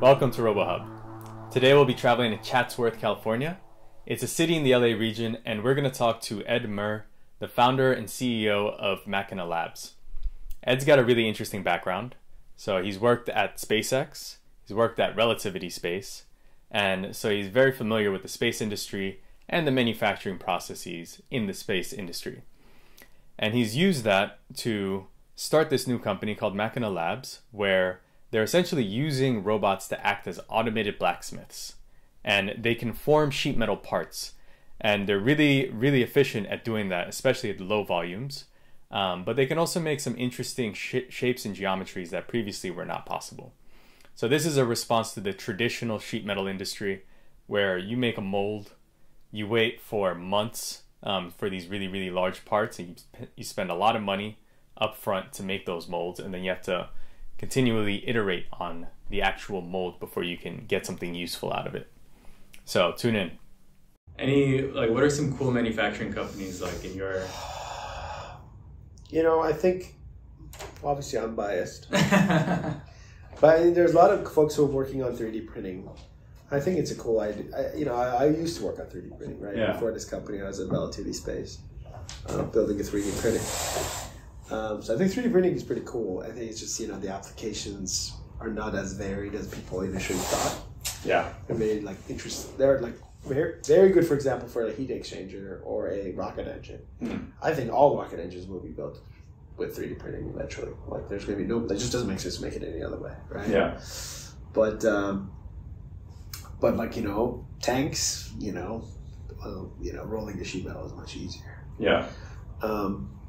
Welcome to RoboHub. Today we'll be traveling to Chatsworth, California. It's a city in the LA region, and we're going to talk to Ed Mehr, the founder and CEO of Machina Labs. Ed's got a really interesting background. So he's worked at SpaceX, he's worked at Relativity Space, and so he's very familiar with the space industry and the manufacturing processes in the space industry. And he's used that to start this new company called Machina Labs, where they're essentially using robots to act as automated blacksmiths. And they can form sheet metal parts. And they're really, really efficient at doing that, especially at low volumes. Um, but they can also make some interesting sh- shapes and geometries that previously were not possible. So, this is a response to the traditional sheet metal industry where you make a mold, you wait for months um, for these really, really large parts, and you, you spend a lot of money up front to make those molds, and then you have to continually iterate on the actual mold before you can get something useful out of it. So tune in. Any like what are some cool manufacturing companies like in your You know, I think obviously I'm biased, but there's a lot of folks who are working on 3D printing. I think it's a cool idea. I, you know, I, I, used to work on 3D printing, right? Yeah. Before this company, I was in Relativity Space, uh, building a 3D printing. Um, so I think 3D printing is pretty cool. I think it's just you know the applications are not as varied as people initially thought. Yeah. They're like interest. They're like very very good, for example, for a heat exchanger or a rocket engine. Mm. I think all rocket engines will be built with 3D printing eventually. Like there's going to be no. It just doesn't make sense to make it any other way, right? Yeah. But um, but like you know tanks, you know, uh, you know rolling the sheet metal is much easier. Yeah. Um,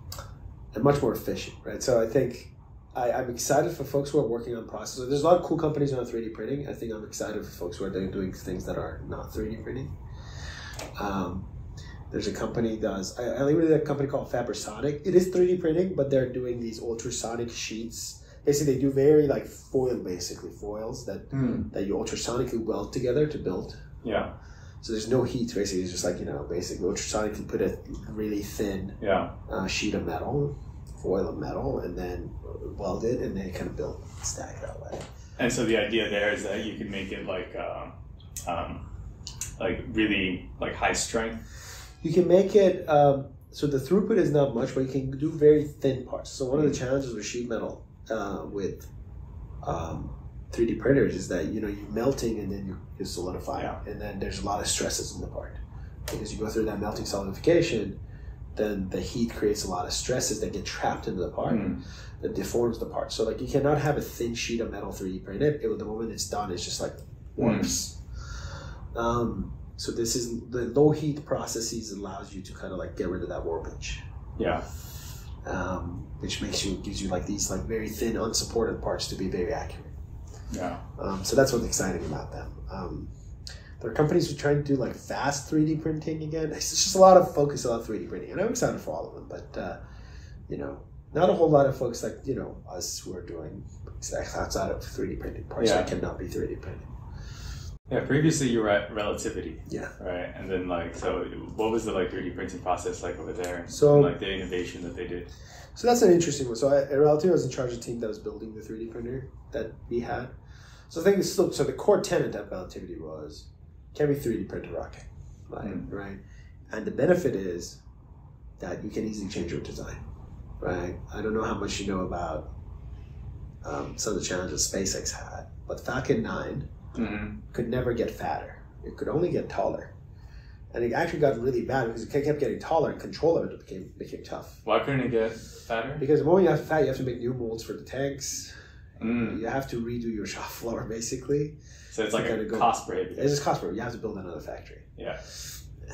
and much more efficient, right? So I think I, I'm excited for folks who are working on processes. There's a lot of cool companies on 3D printing. I think I'm excited for folks who are doing, things that are not 3D printing. Um, there's a company does I, I really like a company called Fabrisonic. It is 3D printing, but they're doing these ultrasonic sheets. Basically, they do very like foil, basically foils that Mm. that you ultrasonically weld together to build. Yeah. So there's no heat. Basically, it's just like you know, basically ultrasonically put a really thin Yeah. uh, sheet of metal, foil of metal, and then weld it, and then kind of build stack that way. And so the idea there is that you can make it like uh, um, like really like high strength. You can make it um, so the throughput is not much, but you can do very thin parts. So one of the challenges with sheet metal uh, with um, 3D printers is that you know you're melting and then you, you solidify, Yeah. and then there's a lot of stresses in the part because you go through that melting solidification. Then the heat creates a lot of stresses that get trapped into the part. Mm. that deforms the part. So like you cannot have a thin sheet of metal 3D printed. It, the moment it's done, it's just like worse. Um, so this is the low heat processes allows you to kind of like get rid of that warpage, Yeah. um, which makes you gives you like these like very thin unsupported parts to be very accurate. Yeah. Um, so that's what's exciting about them. Um, there are companies who try to do like fast 3D printing again. It's just a lot of focus on 3D printing, and I'm excited for all of them. But uh, you know, not a whole lot of folks like you know us who are doing outside of 3D printing parts Yeah. that cannot be 3D printed. Yeah. Previously, you were at Relativity. Yeah. Right. And then like, so what was the like 3D printing process like over there? So- and, like the innovation that they did. So that's an interesting one. So I, at Relativity, I was in charge of the team that was building the 3D printer that we had. So the thing is, look, so the core tenet of Relativity was can we 3D print a rocket, right? Mm. Right, and the benefit is that you can easily change your design, right? I don't know how much you know about um, some of the challenges SpaceX had, but Falcon 9 Mm-hmm. could never get fatter. It could only get taller. And it actually got really bad because it kept getting taller and control of it became became tough. Why couldn't it get fatter? Because the moment you have fat, you have to make new molds for the tanks. Mm. You have to redo your shop floor basically. So it's like a go- cost prohibitive. It's just cost per. You have to build another factory. Yeah.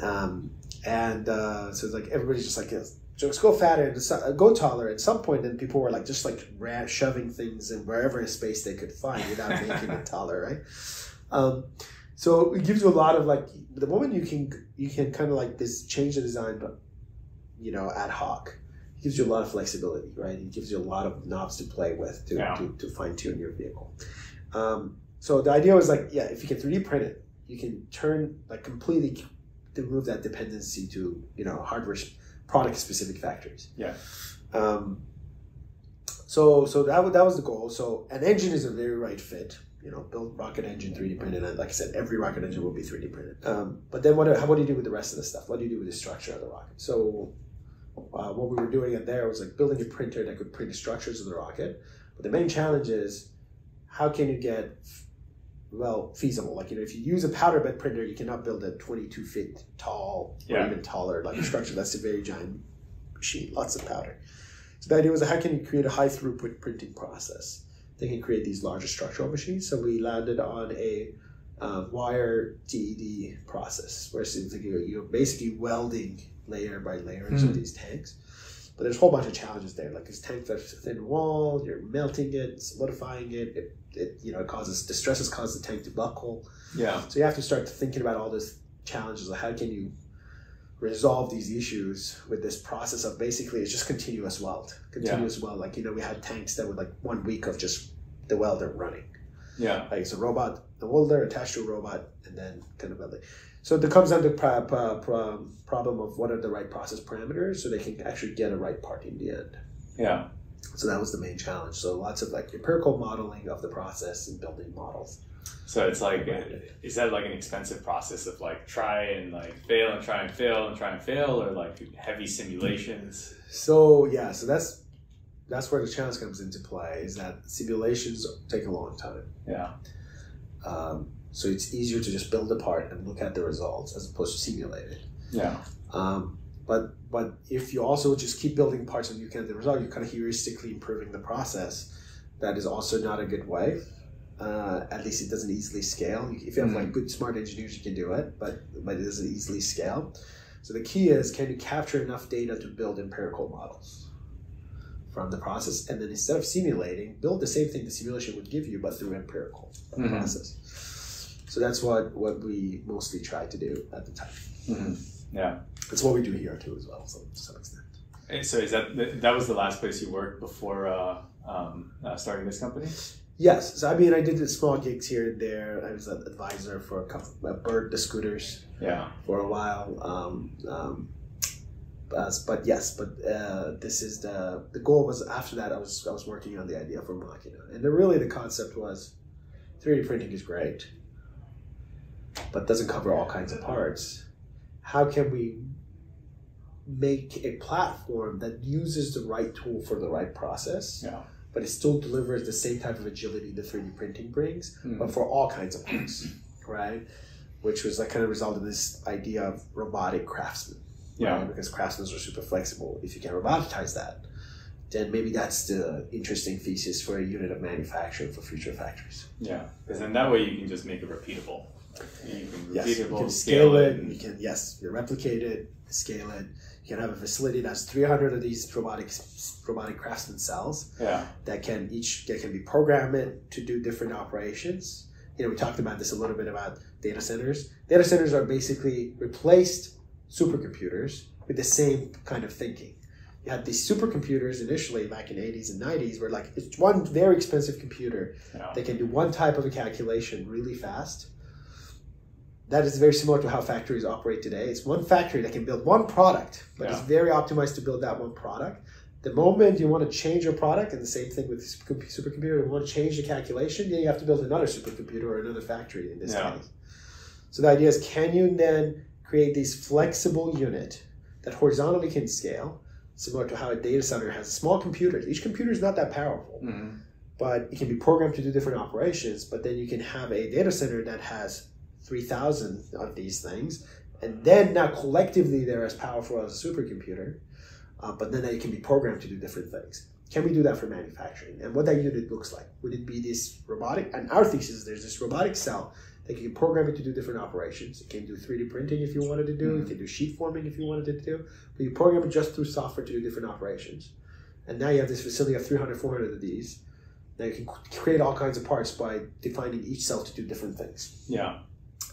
Um, and uh, so it's like everybody's just like, just go fatter and so- uh, go taller. At some point, then people were like just like ra- shoving things in wherever space they could find without making it taller, right? Um, so it gives you a lot of like the moment you can you can kind of like this change the design, but you know ad hoc. It gives you a lot of flexibility, right? It gives you a lot of knobs to play with to, Yeah. to, to fine tune your vehicle. Um, so the idea was like, yeah, if you can 3D print it, you can turn like completely remove that dependency to you know hardware product specific factories. Yeah. Um, so so that that was the goal. So an engine is a very right fit. you know, build rocket engine 3D printed. And like I said, every rocket engine will be 3D printed. Um, but then what, what do you do with the rest of the stuff? What do you do with the structure of the rocket? So uh, what we were doing in there was like building a printer that could print the structures of the rocket. But the main challenge is how can you get well feasible? Like you know, if you use a powder bed printer, you cannot build a 22 feet tall or even taller like a structure. That's a very giant machine, lots of powder. So the idea was how can you create a high throughput printing process? They can create these larger structural machines. So we landed on a uh, wire DED process, where it seems like you're, you're basically welding layer by layer into of these tanks. But there's a whole bunch of challenges there. Like this tank that's a thin wall, you're melting it, solidifying it. It, it you know it causes the stresses cause the tank to buckle. Yeah. So you have to start thinking about all these challenges of how can you resolve these issues with this process of basically it's just continuous weld. Continuous weld. Like, you know, we had tanks that would like one week of just the welder running. Yeah. Like it's a robot, the welder attached to a robot and then kind of welding. So it comes down to pro- pro- pro- problem of what are the right process parameters so they can actually get a right part in the end. Yeah. So that was the main challenge. So lots of like empirical modeling of the process and building models. So it's like, is that like an expensive process of like try and like fail and try and fail and try and fail, or like heavy simulations? So yeah, so that's that's where the challenge comes into play. Is that simulations take a long time. Yeah. Um, so it's easier to just build a part and look at the results as opposed to simulate it. Yeah. Um, but but if you also just keep building parts and you can get the result, you're kind of heuristically improving the process. That is also not a good way. Uh, at least it doesn't easily scale. If you have like good smart engineers, you can do it, but but it doesn't easily scale. So the key is can you capture enough data to build empirical models from the process, and then instead of simulating, build the same thing the simulation would give you, but through empirical Mhm. process. So that's what what we mostly tried to do at the time. hmm Yeah. That's what we do here too, as well, so to some extent. And So is that that was the last place you worked before uh, um, uh, starting this company? Yes, so I mean, I did the small gigs here and there. I was an advisor for a couple, uh, Bird the scooters Yeah. for a while. Um, um, but, but yes, but uh, this is the the goal was after that. I was I was working on the idea for Machina, and the, really the concept was 3D printing is great, but doesn't cover all kinds of parts. How can we make a platform that uses the right tool for the right process? Yeah. but it still delivers the same type of agility the 3D printing brings, but hmm. for all kinds of parts, right? Which was like kind of result of this idea of robotic craftsmen, Yeah. right? Because craftsmen are super flexible. If you can robotize that, then maybe that's the interesting thesis for a unit of manufacturing for future factories. Yeah. Because then that way you can just make it repeatable. You can Yes, you can scale it. and- You can yes, you replicate it, scale it. You can have a facility that's 300 of these robotic robotic craftsman cells yeah. that can each that can be programmed to do different operations. You know, we talked about this a little bit about data centers. Data centers are basically replaced supercomputers with the same kind of thinking. You had these supercomputers initially back in the 80s and 90s where like it's one very expensive computer Yeah. that can do one type of a calculation really fast. That is very similar to how factories operate today. It's one factory that can build one product, but it's very optimized to build that one product. The moment you want to change your product, and the same thing with supercom- supercomputer, you want to change the calculation, then you have to build another supercomputer or another factory in this Yeah. case. So the idea is, can you then create this flexible unit that horizontally can scale, similar to how a data center has small computers. Each computer is not that powerful Mhm. but it can be programmed to do different operations. But then you can have a data center that has 3,000 of these things, and then now collectively they're as powerful as a supercomputer, uh, but then they can be programmed to do different things. Can we do that for manufacturing? And what that unit looks like? Would it be this robotic? And our thesis is there's this robotic cell that you can program it to do different operations. It can do 3D printing if you wanted to do, it can do sheet forming if you wanted to do, but you program it just through software to do different operations. And now you have this facility of 300, 400 of these. Now you can create all kinds of parts by defining each cell to do different things. Yeah.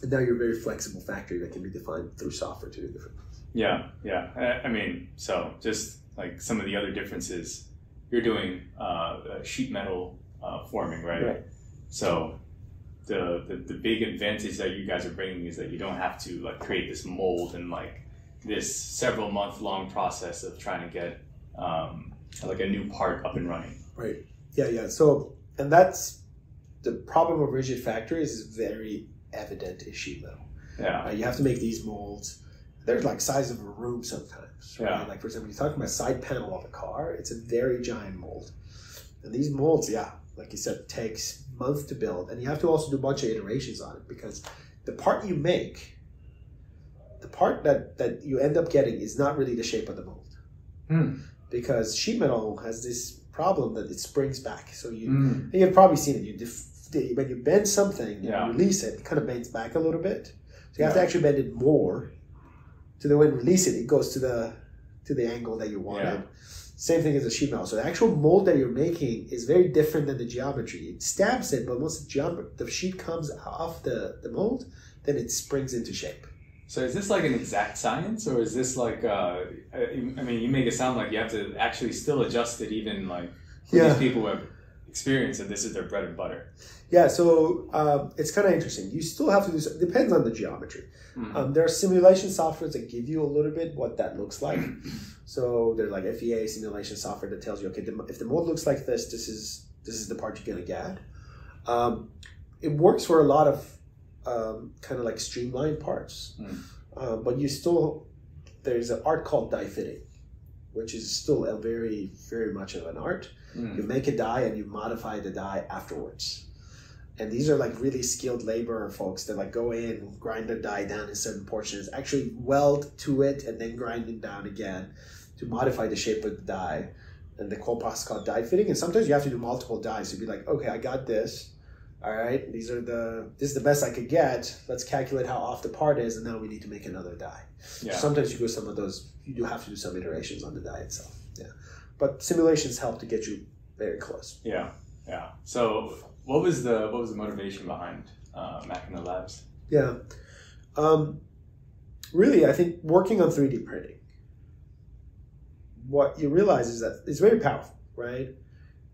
And now you're a very flexible factory that can be defined through software to do different things. Yeah, yeah. I, I mean, so just like some of the other differences, you're doing uh, uh, sheet metal uh, forming, right? Right. So the, the the big advantage that you guys are bringing is that you don't have to like create this mold and like this several month long process of trying to get um, like a new part up and running. Right. Yeah, yeah. So, and that's the problem of rigid factories is very evident sheet metal. Yeah. Uh, you have to make these molds. They're like size of a room sometimes. Right? Yeah. Like for example, you're talking about side panel of a car. It's a very giant mold, and these molds, yeah, like you said, takes months to build, and you have to also do a bunch of iterations on it because the part you make, the part that that you end up getting is not really the shape of the mold. Hmm. Because sheet metal has this problem that it springs back. So you Mm. you've probably seen it. You def- when you bend something, and Yeah. you release it, it kind of bends back a little bit. So you have to actually bend it more. So that when you release it, it goes to the to the angle that you wanted. Same thing as a sheet metal. So the actual mold that you're making is very different than the geometry. It stamps it, but once the, geom- the sheet comes off the, the mold, then it springs into shape. So is this like an exact science, or is this like? Uh, I mean, you make it sound like you have to actually still adjust it, even like Yeah. these people who have experience and this is their bread and butter. Yeah, so um, it's kind of interesting. You still have to do. Depends on the geometry. Mhm. Um, there are simulation softwares that give you a little bit what that looks like. so there's like FEA simulation software that tells you, okay, the, if the mold looks like this, this is this is the part you're gonna get. Um, it works for a lot of um, kind of like streamlined parts, Mm. uh, but you still there's an art called die fitting, which is still a very very much of an art. Mm. You make a die and you modify the die afterwards. And these are like really skilled labor folks that like go in, grind the die down in certain portions, actually weld to it and then grind it down again to modify the shape of the die. And the whole process is called die fitting. And sometimes you have to do multiple dies to be like, okay, I got this. All right, these are the this is the best I could get. Let's calculate how off the part is, and now we need to make another die. Yeah. Sometimes you go some of those. You do have to do some iterations on the die itself. Yeah, but simulations help to get you very close. Yeah. Yeah. So what was the what was the motivation behind uh, Machina Labs? Yeah, um, really, I think working on three D printing, what you realize is that it's very powerful, right?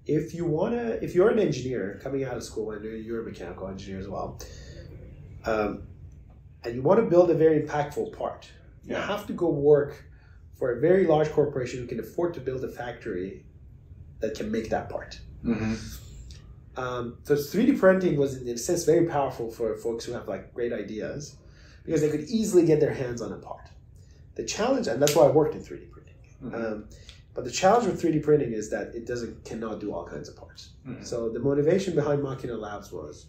If you wanna, if you're an engineer coming out of school and you're a mechanical engineer as well, um, and you want to build a very impactful part, you have to go work for a very large corporation who can afford to build a factory that can make that part. Mm-hmm. Um, so 3D printing was, in a sense, very powerful for folks who have like great ideas because they could easily get their hands on a part. The challenge, and that's why I worked in 3D printing. Mhm. Um, but the challenge with 3D printing is that it doesn't cannot do all kinds of parts. Mhm. So the motivation behind Machina Labs was,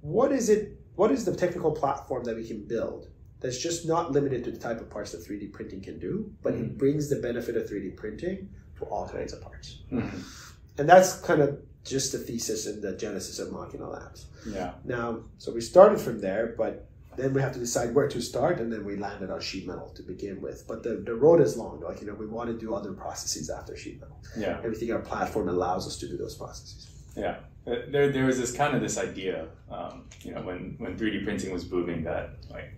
what is it? What is the technical platform that we can build that's just not limited to the type of parts that 3D printing can do, but Mhm. it brings the benefit of 3D printing to all kinds of parts. Mhm. And that's kind of just the thesis and the genesis of Machina Labs. Yeah. Now, so we started from there, but then we have to decide where to start, and then we landed on sheet metal to begin with. But the, the road is long. Like, you know, we want to do other processes after sheet metal. Yeah. Everything our platform allows us to do those processes. Yeah. Uh, There, there was this kind of this idea, um, you know, when, when 3D printing was booming that like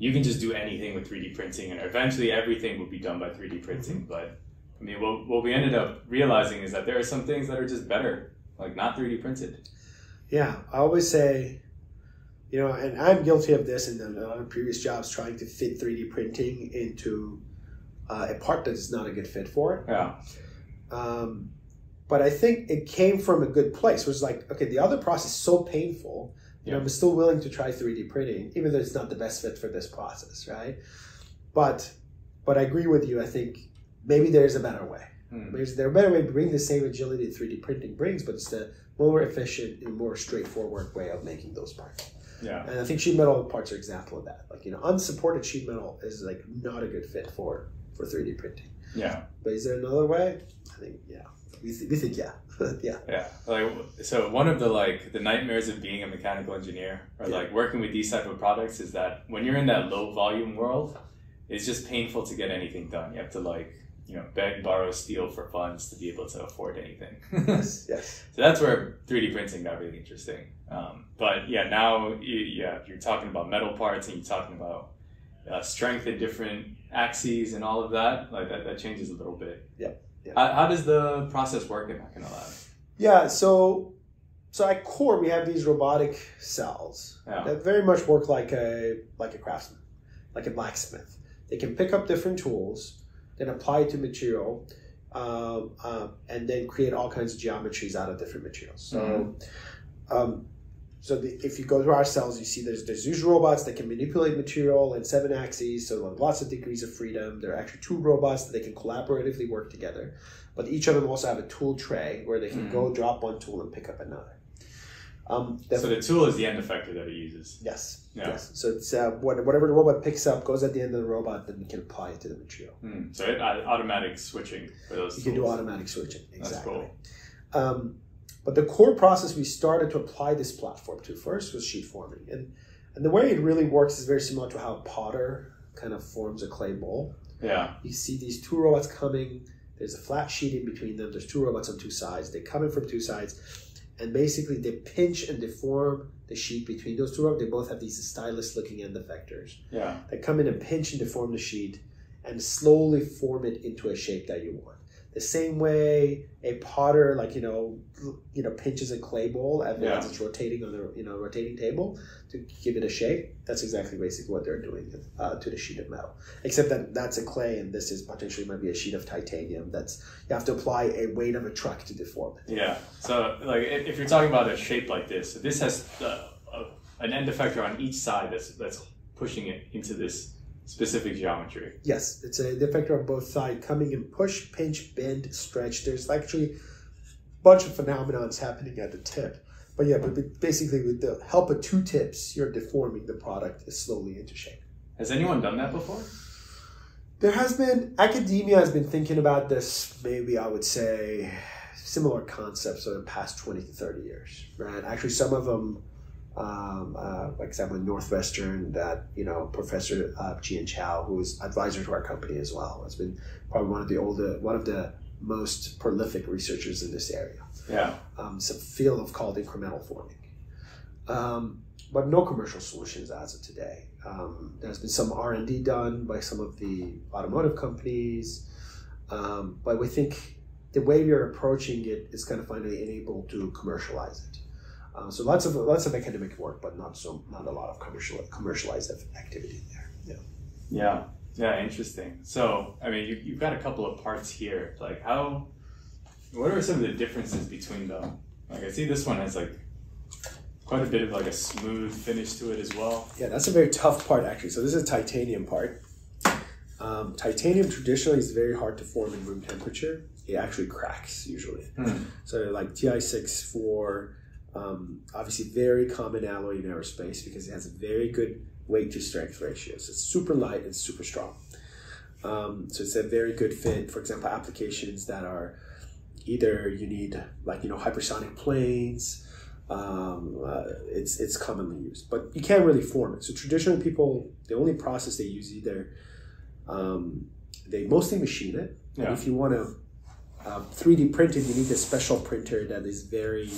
you can just do anything with 3D printing and eventually everything will be done by 3D printing. But I mean, what, what we ended up realizing is that there are some things that are just better, like not 3D printed. Yeah, I always say, you know, and I'm guilty of this in the other previous jobs, trying to fit 3D printing into uh, a part that is not a good fit for it. Yeah. Um, but I think it came from a good place, which is like, okay, the other process is so painful, and Yeah. I'm still willing to try 3D printing, even though it's not the best fit for this process, right? But, but I agree with you. I think maybe there's a better way. Hmm. There's there a better way to bring the same agility that 3D printing brings, but it's the more efficient and more straightforward way of making those parts. Yeah. And I think sheet metal parts are example of that. Like you know, unsupported sheet metal is like not a good fit for for 3D printing. Yeah. But is there another way? I think yeah. We, th- we think yeah, yeah. Yeah, like so one of the like the nightmares of being a mechanical engineer or Yeah. like working with these type of products is that when you're in that low volume world, it's just painful to get anything done. You have to like you know beg, borrow, steal for funds to be able to afford anything. Yes, yes. So that's where 3D printing got really interesting. Um, but yeah, now you, yeah, you're talking about metal parts and you're talking about uh, strength in different axes and all of that. Like that, that changes a little bit. Yep, yep. How, how does the process work in Machina Lab? Yeah. So so at core we have these robotic cells Yeah. that very much work like a like a craftsman, like a blacksmith. They can pick up different tools, then apply it to material, um, um, and then create all kinds of geometries out of different materials. So, Um, so the, if you go to our cells, you see there's there's these robots that can manipulate material in seven axes, so lots of degrees of freedom. There are actually two robots that they can collaboratively work together, but each of them also have a tool tray where they can Mhm. go drop one tool and pick up another. Um, the- So the tool is the end effector that it uses. yes, Yeah. yes. So it's uh, what- whatever the robot picks up goes at the end of the robot, then we can apply it to the material. Hmm. So it, uh, automatic switching for those. You can do automatic switching. That's Exactly. cool. Um, but the core process we started to apply this platform to first was sheet forming, and and the way it really works is very similar to how a potter kind of forms a clay bowl. Yeah. You see these two robots coming. There's a flat sheet in between them. There's two robots on two sides. They come in from two sides, and basically they pinch and deform the sheet between those two robots. They both have these stylus-looking end effectors Yeah. that come in and pinch and deform the sheet and slowly form it into a shape that you want. The same way a potter, like you know, you know, pinches a clay bowl as Yeah. it's rotating on the you know rotating table to give it a shape. That's exactly basically what they're doing uh, to the sheet of metal. Except that that's a clay, and this is potentially might be a sheet of titanium. That's you have to apply a weight of a truck to deform it. Yeah. So like if, if you're talking about a shape like this, this has uh, an end effector on each side that's that's pushing it into this specific geometry. Yes, it's a defector on both sides, coming in push, pinch, bend, stretch. There's actually a bunch of phenomenons happening at the tip. But yeah, but basically with the help of two tips, you're deforming the product slowly into shape. Has anyone done that before? There has been academia has been thinking about this. Maybe I would say similar concepts over the past twenty to thirty years. Right? Actually, some of them, um, uh, like example, in Northwestern, that you know Professor uh, Jian Cao, who is advisor to our company as well, has been probably one of the older, one of the most prolific researchers in this area. Yeah. Um, it's a field of called incremental forming. Um, but no commercial solutions as of today. Um, there's been some R and D done by some of the automotive companies, um, but we think the way we are approaching it is kind of finally able to commercialize it. Uh, so lots of lots of academic work, but not so not a lot of commercial commercialized activity there. Yeah. Yeah. Yeah. Interesting. So I mean, you, you've got a couple of parts here. Like how, what are some of the differences between them? Like I see this one has like quite a bit of like a smooth finish to it as well. Yeah, that's a very tough part actually. So this is a titanium part. Um, titanium traditionally is very hard to form in room temperature. It actually cracks usually. Hmm. So like TI6 for um, obviously very common alloy in aerospace because it has a very good weight to strength ratio. So it's super light and super strong. Um, so it's a very good fit. For example, applications that are either you need like you know hypersonic planes. Um, uh, it's it's commonly used, but you can't really form it. So traditionally, people the only process they use either um, they mostly machine it. And Yeah. if you want to uh, 3D print it, you need a special printer that is very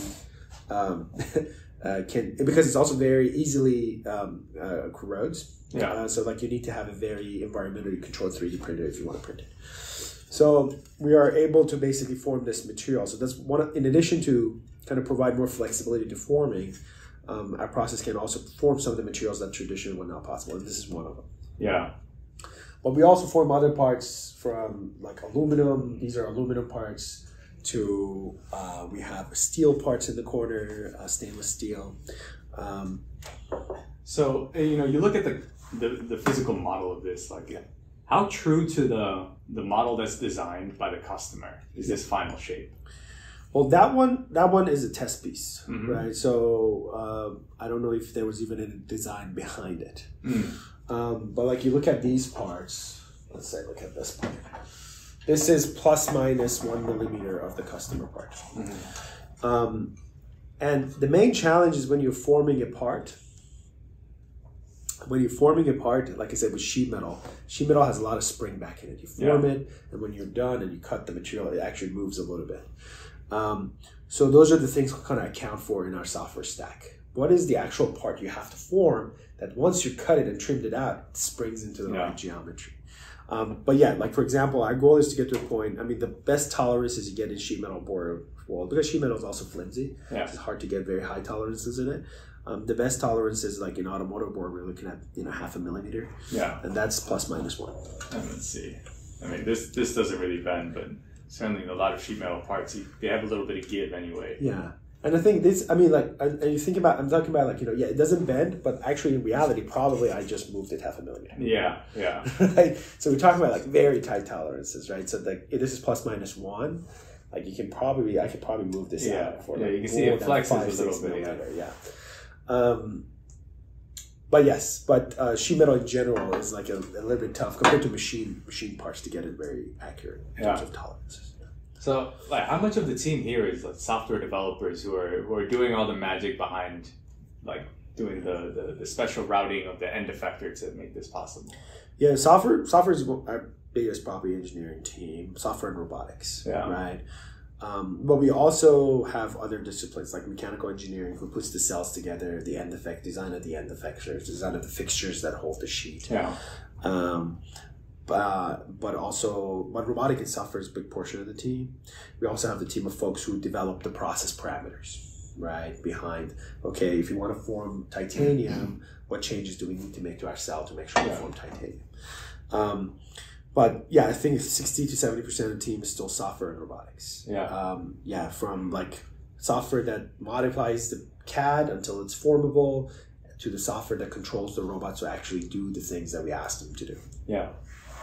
um, uh, can because it's also very easily um, uh, corrodes. Yeah. Uh, so like you need to have a very environmentally controlled 3D printer if you want to print it. So we are able to basically form this material. So that's one. In addition to kind of provide more flexibility to forming, um, our process can also form some of the materials that traditionally were not possible, and this is one of them. Yeah. But we also form other parts from like aluminum. These are aluminum parts. To uh, we have steel parts in the corner, uh, stainless steel. Um, So uh, you know, you look at the, the the physical model of this. Like, how true to the the model that's designed by the customer is this final shape? well, that one that one is a test piece, Mhm. right? So uh, I don't know if there was even a design behind it. Mm. Um, but like you look at these parts, let's say look at this part. This is plus minus one millimeter of the customer part. Um, and the main challenge is when you're forming a part. When you're forming a part, like I said, with sheet metal, sheet metal has a lot of spring back in it. You form it, and when you're done and you cut the material, it actually moves a little bit. Um, so those are the things we kind of account for in our software stack. What is the actual part you have to form that once you cut it and trimmed it out, it springs into the Yeah. right geometry? Um, but yeah, like for example, our goal is to get to a point. I mean, the best tolerances you get in sheet metal board wall because sheet metal is also flimsy. Yeah. It's hard to get very high tolerances in it. Um, the best tolerance is like in automotive board, we're looking at you know half a millimeter, Yeah. and that's plus minus one. And let's see. I mean, this this doesn't really bend, but certainly in a lot of sheet metal parts, you, they have a little bit of give anyway. Yeah, And I think this, I mean, like, and, you think about, I'm talking about, like, you know, yeah, it doesn't bend, but actually, in reality, probably I just moved it half a millimeter. Yeah, yeah. right? So we're talking about like very tight tolerances, right? So like if this is plus minus one, like you can probably, I could probably move this Yeah. out for Yeah, like you can see it flexes a five, little six bit, yeah. millimeter, yeah. Um, but yes, but uh, sheet metal in general is like a, a little bit tough compared to machine machine parts to get it very accurate in terms of tolerances. So, like, how much of the team here is like software developers who are who are doing all the magic behind, like, doing the the, the special routing of the end effector to make this possible? Yeah, software software is our biggest probably engineering team, software and robotics. Yeah. Right. Um, but we also have other disciplines like mechanical engineering, who puts the cells together, the end effect design of the end effectors, design of the fixtures that hold the sheet. Yeah, Um, but, but also, but robotic and software is a big portion of the team. We also have the team of folks who develop the process parameters, right? Behind, okay, if you want to form titanium, what changes do we need to make to our cell to make sure we form titanium? Um, but yeah, I think 60 to 70% of the team is still software and robotics. Yeah. Um, yeah, from like software that modifies the CAD until it's formable to the software that controls the robots to actually do the things that we ask them to do. yeah.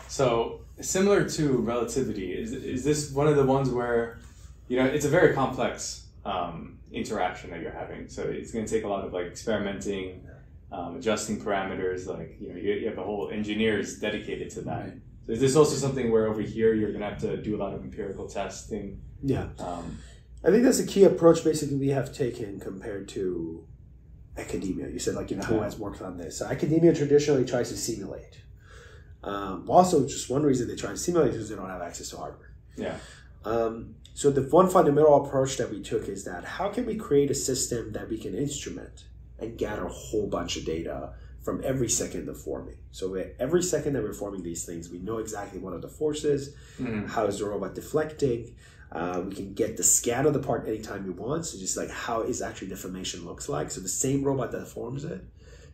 So similar to relativity, is is this one of the ones where, you know, it's a very complex um, interaction that you're having. So it's going to take a lot of like experimenting, um, adjusting parameters. Like you know, you, you have a whole engineers dedicated to that. Right. So is this also something where over here you're going to have to do a lot of empirical testing? Yeah. Um, I think that's a key approach basically we have taken compared to academia. You said like you know who has worked on this. So academia traditionally tries to simulate. Um, also, just one reason they try to simulate is they don't have access to hardware. yeah, Um, so the one fundamental approach that we took is that how can we create a system that we can instrument and gather a whole bunch of data from every second of forming. So every second that we're forming these things, we know exactly what are the forces, Mhm. how is the robot deflecting. Uh, we can get the scan of the part anytime we want. So just like how is actually the formation looks like. So the same robot that forms it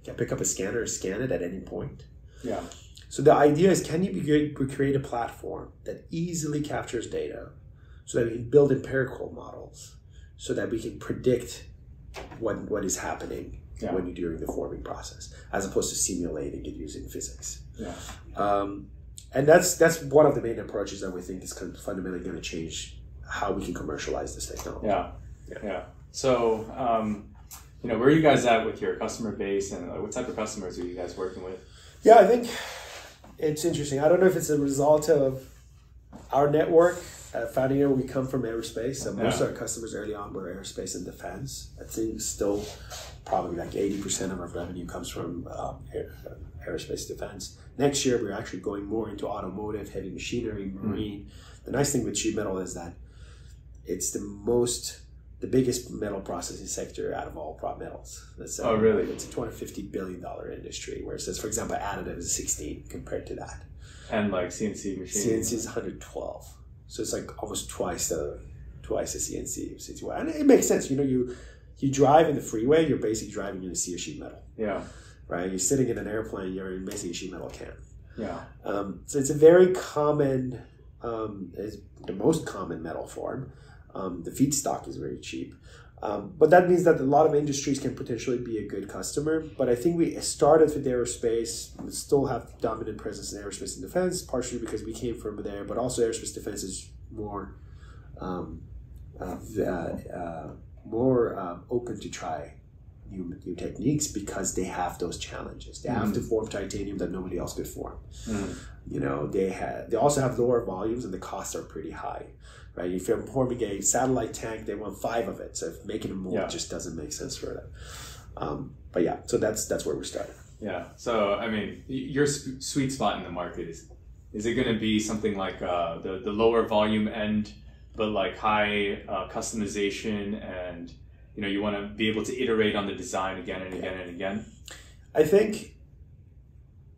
can pick up a scanner and scan it at any point. yeah, So the idea is, can you be create a platform that easily captures data, so that we can build empirical models, so that we can predict what what is happening Yeah. when you're during the forming process, as opposed to simulating it using physics. yeah, Um, and that's that's one of the main approaches that we think is fundamentally going to change how we can commercialize this technology. yeah, Yeah. yeah. So, um, you know, where are you guys at with your customer base, and uh, what type of customers are you guys working with? Yeah, I think it's interesting. I don't know if it's a result of our network. Uh, founding year, we come from aerospace, so most Yeah. of our customers early on were aerospace and defense. I think still probably like eighty percent of our revenue comes from um, air, aerospace defense. Next year, we're actually going more into automotive, heavy machinery, marine. The nice thing with sheet metal is that it's the most the biggest metal processing sector out of all prop metals. That's, uh, Oh, really? It's a two hundred fifty billion dollar industry. Whereas, for example, additive is sixteen compared to that. And like CNC machines. CNC is one hundred twelve, so it's like almost twice the twice the CNC. CNC. And it makes sense. You know, you you drive in the freeway, you're basically driving in a sea of sheet metal, Yeah, right? You're sitting in an airplane, you're in basically a sheet metal can. yeah, Um, so it's a very common, um, it's the most common metal form. Um, the feedstock is very cheap. Um, but that means that a lot of industries can potentially be a good customer. But I think we started with aerospace, we still have dominant presence in aerospace and defense, partially because we came from there, but also aerospace defense is more um, uh, uh, uh, more um, open to try new, new techniques because they have those challenges. They have to form titanium that nobody else could form. Mhm. You know, they have they also have lower volumes and the costs are pretty high. Right? If you're forming a satellite tank, they want five of it. So if making a mold Yeah. just doesn't make sense for them. Um, but yeah, so that's that's where we started. yeah. So, I mean, your sweet spot in the market is is it going to be something like uh, the the lower volume end, but like high uh, customization, and you know, you want to be able to iterate on the design again and again and again. I think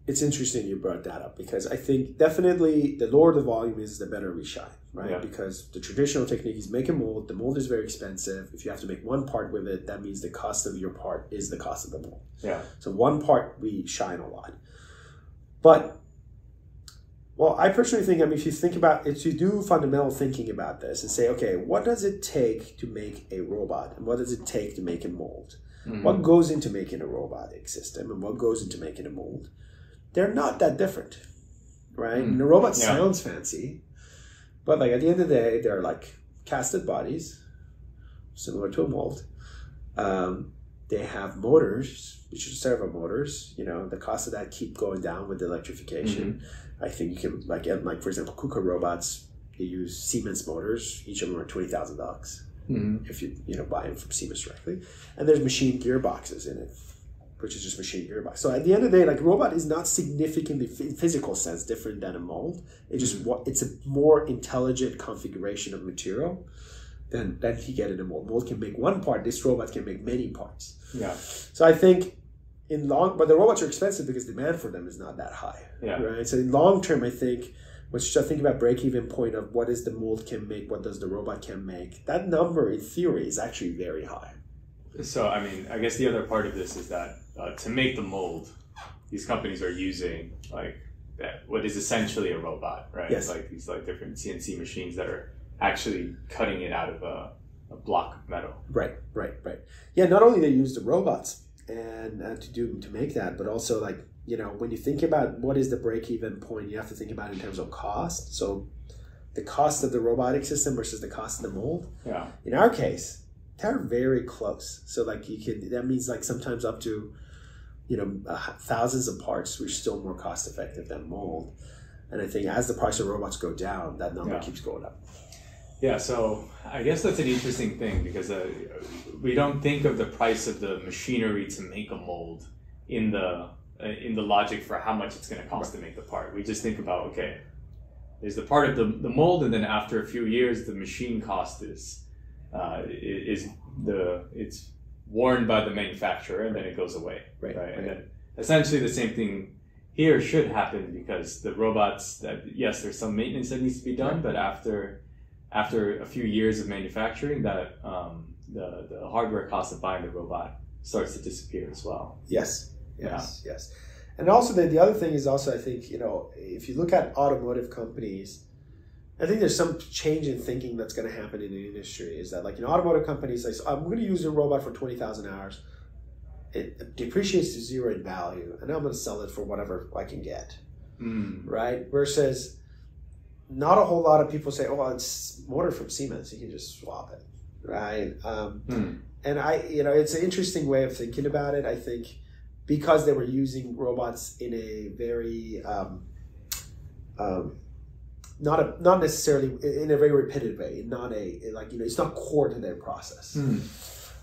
it's interesting you brought that up because I think definitely the lower the volume is, the better we shine, right? Yeah. Because the traditional technique is make a mold. The mold is very expensive. If you have to make one part with it, that means the cost of your part is the cost of the mold. Yeah, So one part we shine a lot, but Well, I personally think, I mean, if you think about, if you do fundamental thinking about this and say, okay, what does it take to make a robot? And what does it take to make a mold? Mhm. What goes into making a robotic system and what goes into making a mold? They're not that different, right? Mm. And the robot Yeah. sounds fancy, but like at the end of the day, they're like casted bodies, similar to a mold. Um, they have motors, which are servo motors. You know, the cost of that keep going down with the electrification. I think you can like like for example, KUKA robots. They use Siemens motors. Each of them are twenty thousand bucks Mhm. if you you know buy them from Siemens directly. And there's machine gearboxes in it, which is just machine gearbox. So at the end of the day, like robot is not significantly in physical sense different than a mold. It just mm-hmm. wa- it's a more intelligent configuration of material than than you get in a mold. Mold can make one part. This robot can make many parts. Yeah. So I think in long, but the robots are expensive because demand for them is not that high, Yeah. right? So in long term, I think. Which I think about break even point of what is the mold can make, what does the robot can make. That number in theory is actually very high. So, I mean, I guess the other part of this is that uh, to make the mold, these companies are using like that, what is essentially a robot, right? Yes. Like these like different CNC machines that are actually cutting it out of a, a block of metal. Right, right, right. Yeah, not only they use the robots and uh, to do to make that, but also like you know when you think about what is the break even point, you have to think about it in terms of cost. So the cost of the robotic system versus the cost of the mold. Yeah. In our case, they're very close. So like you can that means like sometimes up to you know uh, thousands of parts, which is still more cost effective than mold. And I think as the price of robots go down, that number Yeah. keeps going up. Yeah, so I guess that's an interesting thing because uh, we don't think of the price of the machinery to make a mold in the uh, in the logic for how much it's going to cost to make the part. We just think about okay, there's the part of the, the mold, and then after a few years, the machine cost is uh, is the it's worn by the manufacturer, and then it goes away. Right, And right. then essentially the same thing here should happen because the robots that yes, there's some maintenance that needs to be done, but after after a few years of manufacturing, that um, the the hardware cost of buying the robot starts to disappear as well. Yes, yes, yes. And also, the, the other thing is also, I think, you know, if you look at automotive companies, I think there's some change in thinking that's going to happen in the industry. Is that like, know, automotive companies, like, I'm going to use a robot for 20,000 hours. It depreciates to zero in value, and I'm going to sell it for whatever I can get, Mm. right? Versus, not a whole lot of people say, oh, it's motor from Siemens. You can just swap it, right? Um, Hmm. and I, you know, it's an interesting way of thinking about it. I think because they were using robots in a very, um, um, not a not necessarily in a very repetitive way, not a like you know, it's not core to their process. Hmm.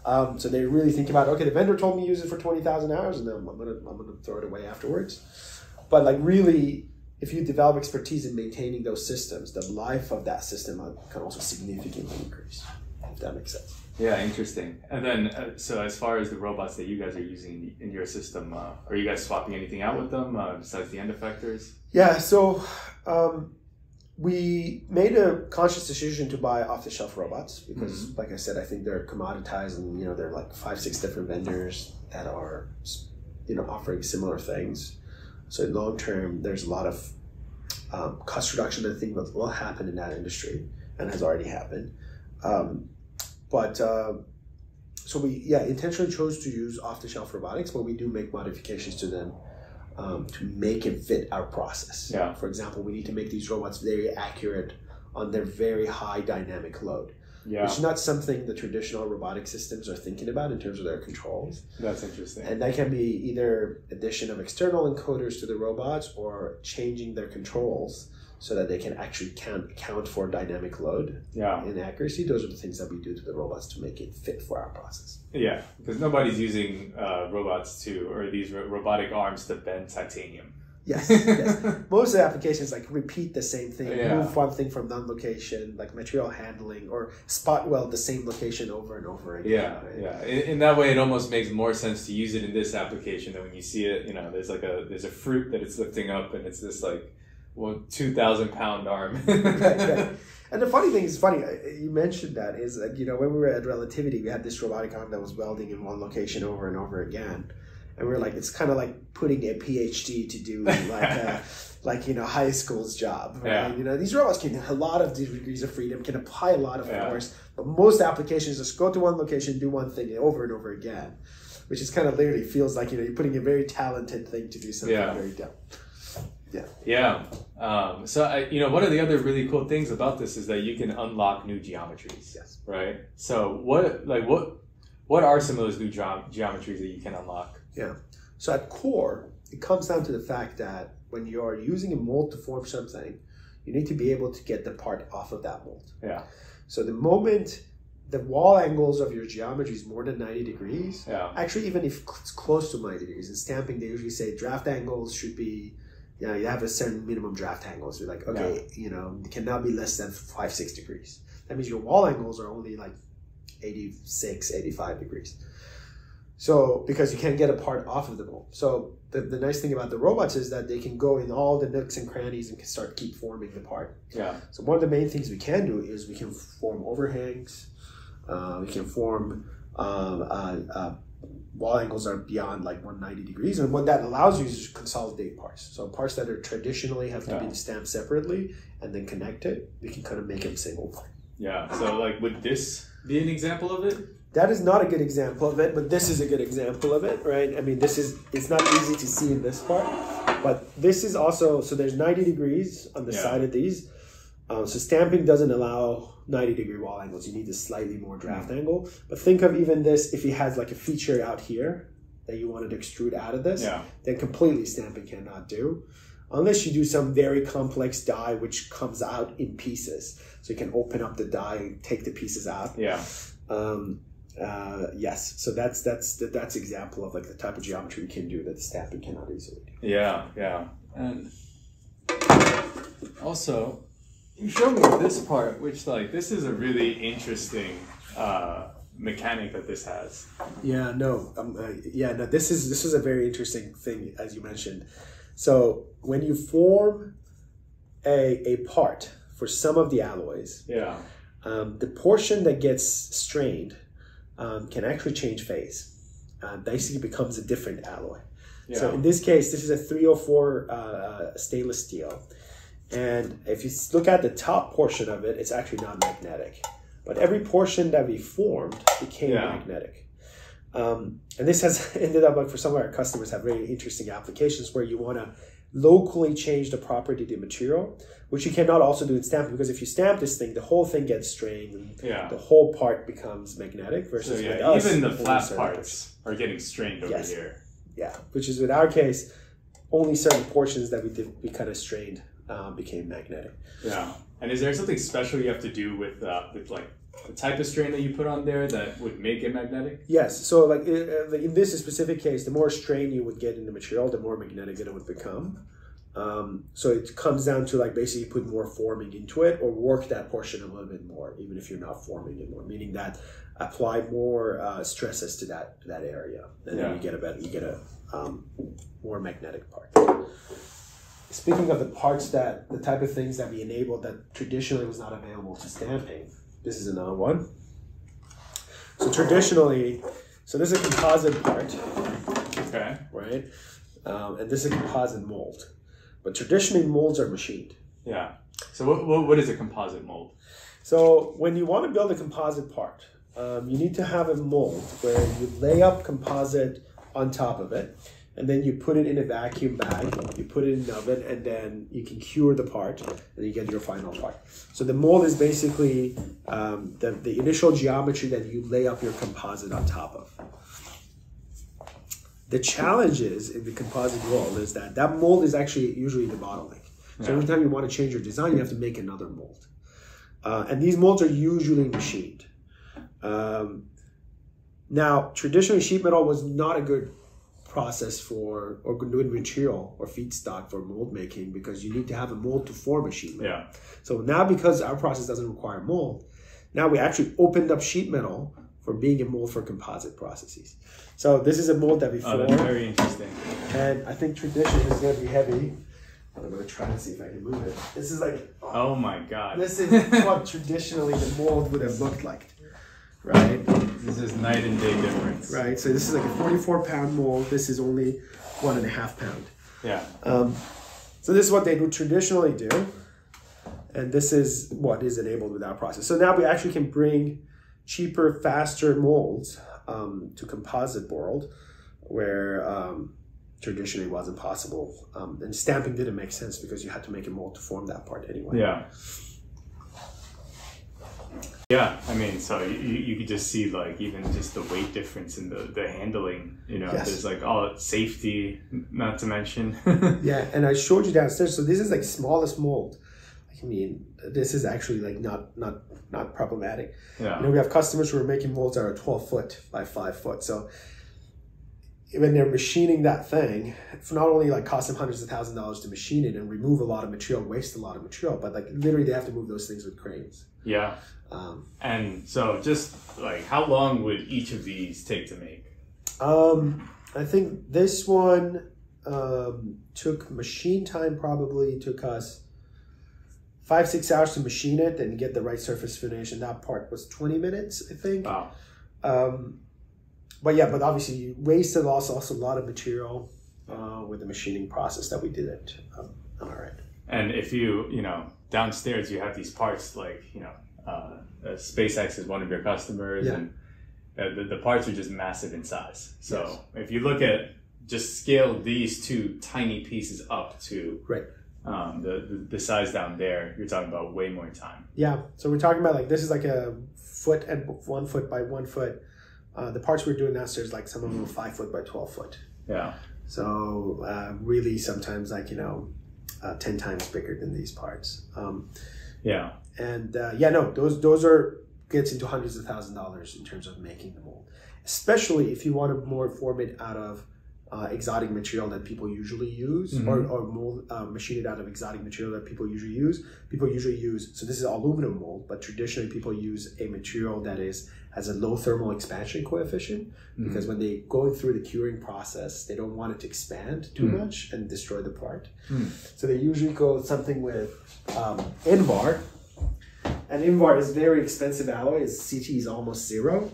Um, so they really think about okay, the vendor told me use it for twenty thousand hours, and then I'm gonna I'm gonna throw it away afterwards. But like really, if you develop expertise in maintaining those systems, the life of that system can also significantly increase. If that makes sense. Yeah, interesting. And then, uh, so as far as the robots that you guys are using in, in your system, uh, are you guys swapping anything out with them uh, besides the end effectors? Yeah, so um, we made a conscious decision to buy off-the-shelf robots because, like I said, I think they're commoditized, and you know, there are like five, six different vendors that are, you know, offering similar things. So in long term, there's a lot of um, cost reduction. I think will, will happen in that industry and has already happened. Um, but uh, so we, yeah, intentionally chose to use off-the-shelf robotics, but we do make modifications to them um, to make it fit our process. Yeah. For example, we need to make these robots very accurate on their very high dynamic load, Yeah, which is not something the traditional robotic systems are thinking about in terms of their controls. that's interesting. And that can be either addition of external encoders to the robots or changing their controls so that they can actually count, account for dynamic load yeah, and accuracy. Those are the things that we do to the robots to make it fit for our process. yeah, because nobody's using uh, robots to, or these ro- robotic arms to bend titanium. Yes, yes. Most of the applications like repeat the same thing, Yeah. move one thing from one location, like material handling, or spot weld the same location over and over again. Yeah, right? yeah. In, in that way, it almost makes more sense to use it in this application than when you see it. You know, there's like a there's a fruit that it's lifting up, and it's this like well two thousand pound arm. right, right. And the funny thing is, funny uh, you mentioned that is like you know when we were at Relativity, we had this robotic arm that was welding in one location over and over again, and we are like, it's kind of like putting a PhD to do like uh, like you know high school's job, right? Yeah. You know these robots can have a lot of degrees of freedom, can apply a lot of Yeah. force, but most applications just go to one location, do one thing over and over again, which is kind of literally feels like you know you're putting a very talented thing to do something Yeah. very dumb. Yeah. Um, so I, you know, one of the other really cool things about this is that you can unlock new geometries. Yes. Right. So what, like, what, what are some of those new geom- geometries that you can unlock? Yeah. So at core, it comes down to the fact that when you are using a mold to form something, you need to be able to get the part off of that mold. Yeah. So the moment the wall angles of your geometry is more than 90 degrees, Yeah. actually even if it's close to 90 degrees, in stamping they usually say draft angles should be, you know, you have a certain minimum draft angles. You're like, okay, you know, it cannot be less than five, six degrees. That means your wall angles are only like 86, 85 degrees. So, because you can't get a part off of the mold. So, the, the nice thing about the robots is that they can go in all the nooks and crannies and can start keep forming the part. Yeah. So, one of the main things we can do is we can form overhangs, uh, we can form um, uh, uh, wall angles are beyond like 190 degrees. And what that allows you is to consolidate parts. So, parts that are traditionally have to Yeah. be stamped separately and then connected, we can kind of make them single part. Yeah. So like, would this be an example of it? That is not a good example of it, but this is a good example of it, right? I mean, this is it's not easy to see in this part, but this is also so there's 90 degrees on the Yeah. side of these. Um, so stamping doesn't allow 90 degree wall angles. You need a slightly more draft angle. But think of even this if it has like a feature out here that you wanted to extrude out of this, Yeah. then completely stamping cannot do. Unless you do some very complex die which comes out in pieces. So you can open up the die and take the pieces out. Yeah. Um, uh, yes, so that's that's that, that's example of like the type of geometry we can do that the stamping cannot easily do. Yeah. Yeah. And also, you showed me this part, which like this is a really interesting uh, mechanic that this has. Yeah, no, um, uh, yeah, no. This is this is a very interesting thing as you mentioned. So when you form a a part for some of the alloys, Yeah. um, the portion that gets strained um, can actually change phase. Uh, basically, becomes a different alloy. Yeah. So in this case, this is a 304 uh, uh, stainless steel. And if you look at the top portion of it, it's actually not magnetic. But every portion that we formed became Yeah. magnetic. Um, and this has ended up like for some of our customers have very interesting applications where you want to locally change the property of the material, which you cannot also do in stamping because if you stamp this thing, the whole thing gets strained and yeah. the whole part becomes magnetic So versus with yeah, us, even the flat parts are getting strained over Yes. here. yeah, which is with our case, only certain portions that we did we kind of strained um, became magnetic. Yeah. And is there something special you have to do with uh, with like the type of strain that you put on there that would make it magnetic? Yes, so like i- uh, like in this specific case, the more strain you would get in the material, the more magnetic it would become. Um, so it comes down to like basically put more forming into it or work that portion a little bit more, even if you're not forming it more. Meaning that apply more uh, stresses to that to that area, and Yeah. then you get a better, you get a um, more magnetic part. Speaking of the parts that the type of things that we enabled that traditionally was not available to stamping, this is another one. So traditionally, so this is a composite part, Okay. right? Um, and this is a composite mold. But traditionally, molds are machined. Yeah. So what, what, what is a composite mold? So when you want to build a composite part, um, you need to have a mold where you lay up composite on top of it, and then you put it in a vacuum bag, you put it in an oven, and then you can cure the part, and you get your final part. So the mold is basically um, the, the initial geometry that you lay up your composite on top of. The challenge is in the composite world is that that mold is actually usually the bottleneck. So every time you want to change your design, you have to make another mold. Uh, and these molds are usually machined. Um, now, traditionally, sheet metal was not a good process for or good material or feedstock for mold making because you need to have a mold to form a sheet metal. Yeah. So now, because our process doesn't require mold, now we actually opened up sheet metal for being a mold for composite processes. So this is a mold that we Oh, formed, that's very interesting. and I think tradition is going to be heavy. I'm going to try and see if I can move it. This is like Oh my god. this is what traditionally the mold would have looked like, right? This is night and day difference. Right. So this is like a 44 pound mold. This is only one and a half pound. Yeah. Um, So this is what they would traditionally do, and this is what is enabled with our process. So now we actually can bring cheaper, faster molds um, to composite world, where um, traditionally wasn't possible. Um, and stamping didn't make sense because you had to make a mold to form that part anyway. Yeah. Yeah, I mean, so you, you could just see like even just the weight difference in the, the handling. You know, Yes. there's like all safety, not to mention. Yeah, and I showed you downstairs. So this is like smallest mold. I mean, this is actually like not not not problematic. yeah. You know, we have customers who are making molds that are 12 foot by 5 foot. So when they're machining that thing, it's not only like cost them hundreds of thousand dollars to machine it and remove a lot of material, waste a lot of material, but like literally they have to move those things with cranes. Yeah. Um, And so, just like, how long would each of these take to make? um, I think this one um, took machine time probably took us five six hours to machine it and get the right surface finish, and that part was 20 minutes, I think. Wow. Um, but yeah, but obviously you wasted also, also a lot of material uh, with the machining process that we did it um, on our end. And if you, you know, downstairs you have these parts like, you know, uh, uh, SpaceX is one of your customers, Yeah. and uh, the, the parts are just massive in size. So Yes. if you look at just scale these two tiny pieces up to Right. um, the, the the size down there, you're talking about way more time. Yeah, so we're talking about like this is like a foot and one foot by one foot. Uh, the parts we're doing downstairs, like some of them are five foot by twelve foot. Yeah. So uh, really, sometimes like you know, uh, ten times bigger than these parts. Um, Yeah. and uh, yeah, no, those those are gets into hundreds of thousand dollars in terms of making the mold, especially if you want to more form it out of uh, exotic material that people usually use, or, Mhm. or mold uh, machine it out of exotic material that people usually use. People usually use so this is aluminum mold, but traditionally people use a material that is has a low thermal expansion coefficient because when they go through the curing process, they don't want it to expand too Mhm. much and destroy the part. Mm. So they usually go something with um, Invar. And Invar is very expensive alloy. Its CT is almost zero.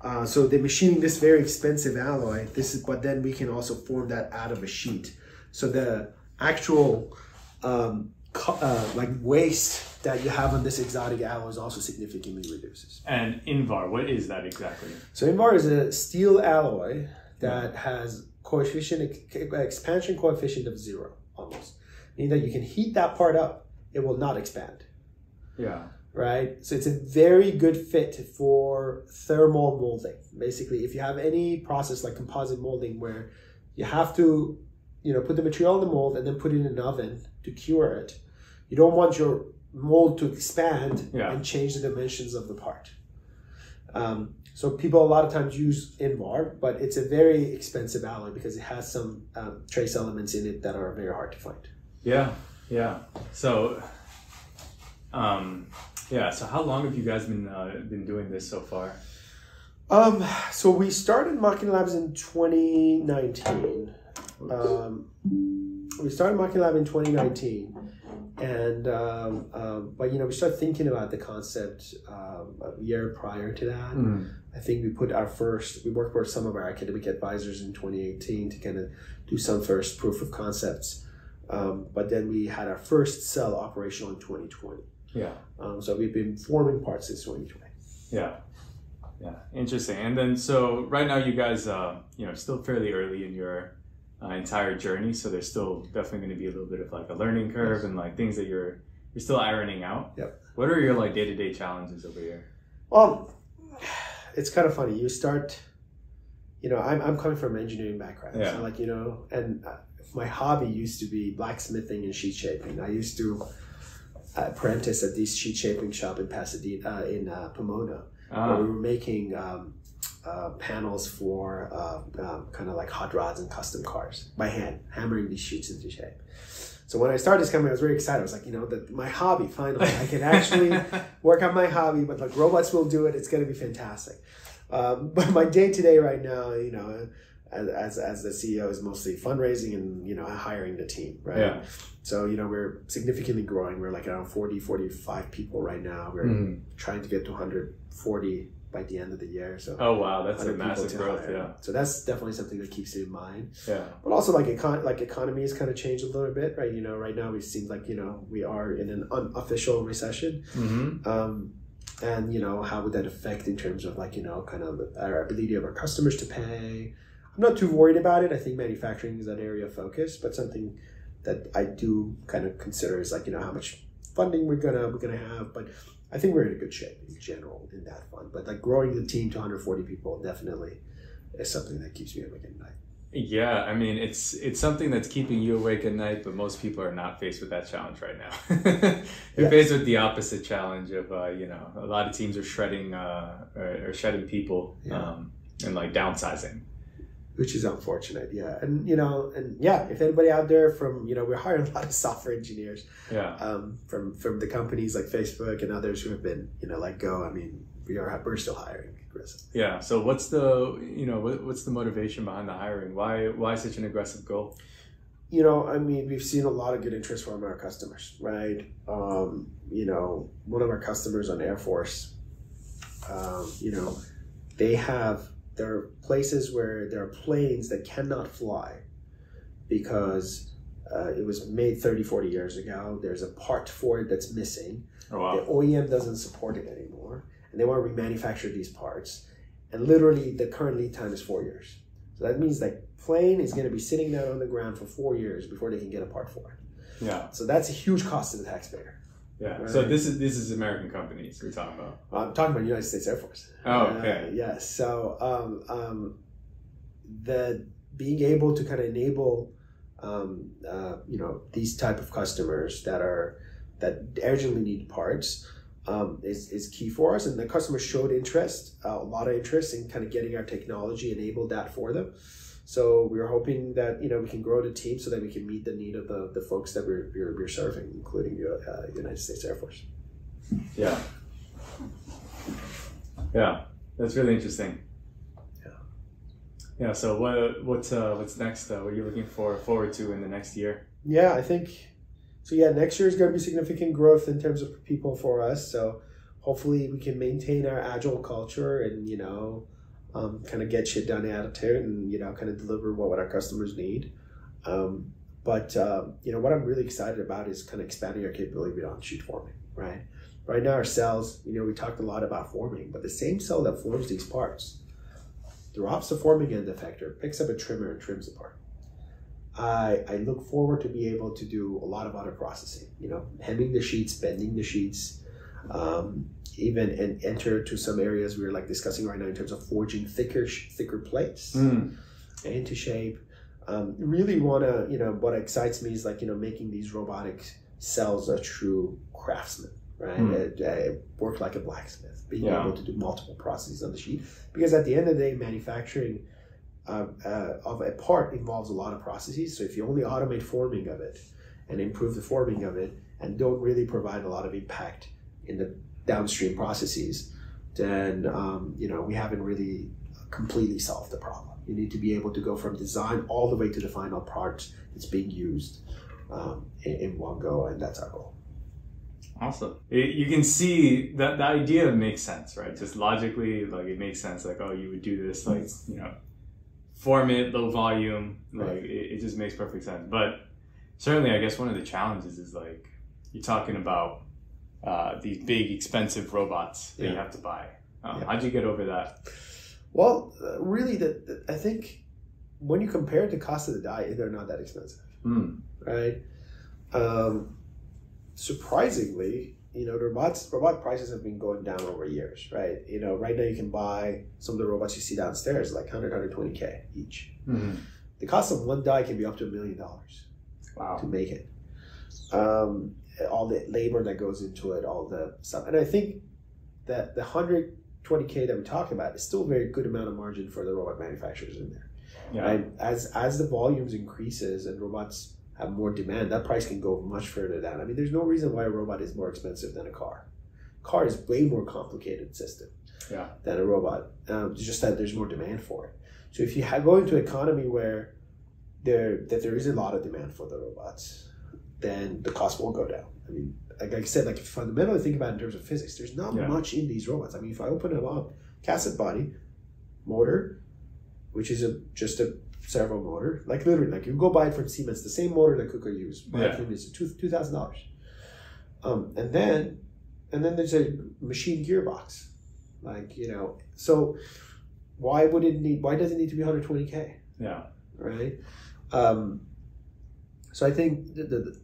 Uh, so they're machining this very expensive alloy. This is, but then we can also form that out of a sheet. So the actual um, uh, like waste that you have on this exotic alloy is also significantly reduces. And Invar, what is that exactly? So Invar is a steel alloy that has coefficient expansion coefficient of zero almost, meaning that you can heat that part up, it will not expand, Yeah. right? So it's a very good fit for thermal molding. Basically, if you have any process like composite molding where you have to, you know, put the material in the mold and then put it in an oven to cure it, you don't want your mold to expand Yeah. and change the dimensions of the part. Um, so people a lot of times use Invar, but it's a very expensive alloy because it has some um, trace elements in it that are very hard to find. Yeah. Yeah. So, um, yeah. So how long have you guys been uh, been doing this so far? Um, so we started Machina Labs in 2019. Um, we started Machina Lab in 2019, and um, um, but you know we started thinking about the concept um, a year prior to that. I think we put our first, we worked with some of our academic advisors in 2018 to kind of do some first proof of concepts. Um, but then we had our first cell operational in 2020. Yeah. Um, so we've been forming parts since 2020. Yeah. Yeah. Interesting. And then so right now you guys, uh, you know, still fairly early in your uh, entire journey, so there's still definitely going to be a little bit of like a learning curve Yes. and like things that you're you're still ironing out. Yep. What are your like day to day challenges over here? Well, it's kind of funny. You start, you know, I'm, I'm coming from an engineering background. Yeah. So, like, you know, and uh, my hobby used to be blacksmithing and sheet shaping. I used to apprentice at this sheet shaping shop in Pasadena, uh, in uh, Pomona. where Ah, we were making um, uh, panels for uh, um, kind of like hot rods and custom cars by hand, hammering these sheets into shape. So when I started this company, I was very excited. I was like, you know, that my hobby finally, I can actually work on my hobby, but like robots will do it. It's going to be fantastic. Um, but my day to day right now, you know, as, as, as the CEO is mostly fundraising and, you know, hiring the team, right? Yeah. So, you know, we're significantly growing. We're like around 40, 45 people right now. We're Mhm. trying to get to 140 by the end of the year. So Oh wow, that's a massive growth. hire. Yeah, So that's definitely something that keeps you in mind. yeah, But also like econ like economy has kind of changed a little bit, right? You know, right now we seem like you know we are in an unofficial recession. mm-hmm. Um, and you know how would that affect in terms of like you know kind of our ability of our customers to pay i'm not too worried about it i think manufacturing is an area of focus but something that i do kind of consider is like you know how much funding we're gonna we're gonna have but i think we're in a good shape in general in that fund but like growing the team to 140 people definitely is something that keeps me awake at night Yeah, I mean it's it's something that's keeping you awake at night, but most people are not faced with that challenge right now. They're Yes. faced with the opposite challenge of uh, you know a lot of teams are shredding uh, or, or shedding people Yeah. um, and like downsizing. Which is unfortunate yeah and you know and yeah if anybody out there from you know we're hiring a lot of software engineers Yeah, um, from from the companies like Facebook and others who have been you know let go. I mean, we are we're still hiring aggressively. yeah. So what's the you know what, what's the motivation behind the hiring? Why why such an aggressive goal? You know, I mean, we've seen a lot of good interest from our customers, right? Um, you know, one of our customers on Air Force, um, you know, they have there are places where there are planes that cannot fly because uh, it was made 30, 40 years ago. There's a part for it that's missing. Oh The OEM doesn't support it anymore, and they want to remanufacture these parts. And literally, the current lead time is four years. So that means that plane is going to be sitting down on the ground for four years before they can get a part for it. Yeah, So that's a huge cost to the taxpayer. Yeah. So this is this is American companies we're talking about. I'm talking about United States Air Force. Oh, Uh, okay. yes. So um, um, the being able to kind of enable um, uh, you know these type of customers that are that urgently need parts um, is, is key for us and the customers showed interest uh, a lot of interest in kind of getting our technology enabled that for them so we are hoping that you know we can grow the team so that we can meet the need of the, the folks that we're, we're, we're serving including the uh, united states air force Yeah. Yeah, that's really interesting. Yeah. Yeah. So what what's uh what's next? Uh, what are you looking for forward to in the next year? Yeah, I think so. Yeah, next year is going to be significant growth in terms of people for us. So hopefully we can maintain our agile culture and you know, um, kind of get shit done attitude and you know, kind of deliver what, what our customers need. Um, but um, you know, what I'm really excited about is kind of expanding our capability beyond sheet forming. Right. Right now, our cells. You know, we talked a lot about forming, but the same cell that forms these parts drops the forming end effector, picks up a trimmer, and trims the part. I, I look forward to be able to do a lot of other processing, you know, hemming the sheets, bending the sheets, um, even and enter to some areas we're like discussing right now in terms of forging thicker thicker plates into shape. Um, really want to, you know, what excites me is like, you know, making these robotic cells a true craftsman, right? Hmm. Uh, uh, work like a blacksmith, being Yeah. able to do multiple processes on the sheet. Because at the end of the day, manufacturing uh, uh, of a part involves a lot of processes. So if you only automate forming of it and improve the forming of it and don't really provide a lot of impact in the downstream processes, then um, you know we haven't really completely solved the problem. You need to be able to go from design all the way to the final part that's being used um, in, in one go, and that's our goal. Awesome. It, you can see that the idea makes sense, right? Just logically, like it makes sense. Like, oh, you would do this, like you know, form it, low volume. Like Right. it, it just makes perfect sense. But certainly, I guess one of the challenges is like you're talking about uh, these big, expensive robots that you have to buy. Um, Yeah. How'd you get over that? Well, uh, really, I think when you compare the cost of the die, they're not that expensive. Hmm. right? Um, surprisingly, you know, the robots robot prices have been going down over years, right? You know, right now you can buy some of the robots you see downstairs like 100, 120k each. Mhm. The cost of one die can be up to a million dollars to make it. Um, all the labor that goes into it, all the stuff, and I think that the 120k that we talk about is still a very good amount of margin for the robot manufacturers in there. Yeah. Right? As as the volumes increases and robots have more demand, that price can go much further down. I mean, there's no reason why a robot is more expensive than a car. Car is way more complicated system Yeah. than a robot. Um, it's just that there's more demand for it. So if you go into an economy where there that there is a lot of demand for the robots, then the cost won't go down. I mean, like I said, like fundamentally think about it in terms of physics, there's not Yeah. much in these robots. I mean, if I open them up, cassette body, motor, which is a just a servo motor, like literally, like you go buy it from Siemens, the same motor that Kuka used. Buy it Yeah. from It's two two thousand dollars. Um, and then, and then there's a machine gearbox, like you know. So, why would it need? Why does it need to be 120k? Yeah. right? Um, so I think the, the,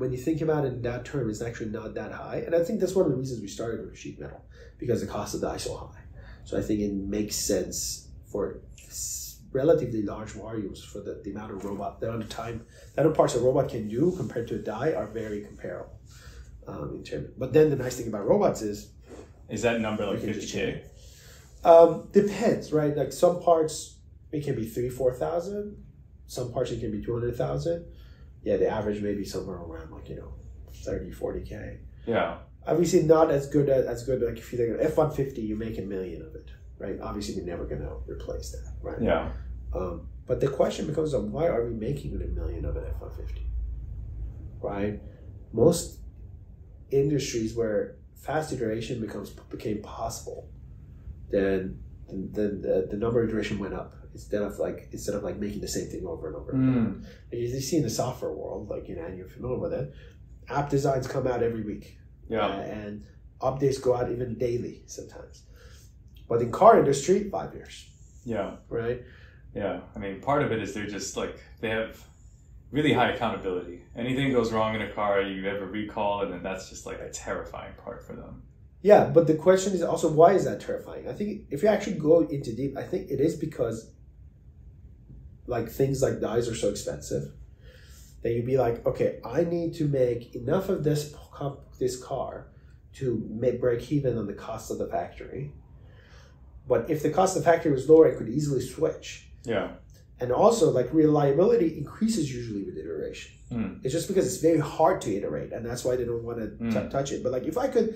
when you think about it in that term, it's actually not that high, and I think that's one of the reasons we started with sheet metal because the cost of die is so high. So I think it makes sense for relatively large volumes for the, the amount of robot, the amount of time, the amount of parts a robot can do compared to a die are very comparable. Um, in terms. but then the nice thing about robots is Is that number like We 50k? um, depends, right? Like some parts it can be three, four thousand. Some parts it can be two hundred thousand. Yeah, the average may be somewhere around like you know 30, 40 k. Yeah. Obviously, not as good as, as good. Like if you think of F one fifty, you make a million of it, right? Obviously, you're never gonna replace that, right? Yeah. Um, but the question becomes, um, why are we making a million of an F one fifty? Right? Most industries where fast iteration becomes became possible, then then the, the number of iteration went up instead of like instead of like making the same thing over and over. Mm. And you see in the software world, like you know, and you're familiar with it, app designs come out every week. Yeah. Uh, and updates go out even daily sometimes. But in car industry, five years, Yeah. right? Yeah. I mean, part of it is they're just like they have really high accountability. Anything goes wrong in a car, you have a recall, and then that's just like a terrifying part for them. Yeah, but the question is also why is that terrifying? I think if you actually go into deep, I think it is because like things like dies are so expensive that you'd be like, okay, I need to make enough of this this car to make break even on the cost of the factory. But if the cost of the factory was lower, I could easily switch. Yeah. And also, like reliability increases usually with iteration. Mm. It's just because it's very hard to iterate, and that's why they don't want to Mm. touch it. But like, if I could